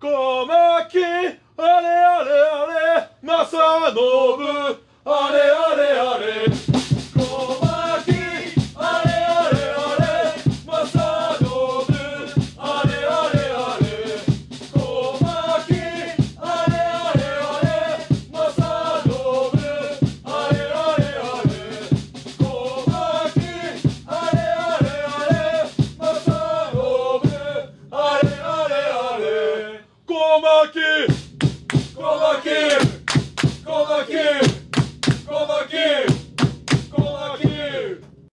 小牧あれあれあれ正信あれ Como aqui! Como aqui!